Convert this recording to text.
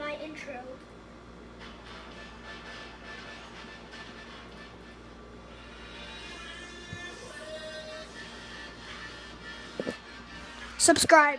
my intro. Subscribe.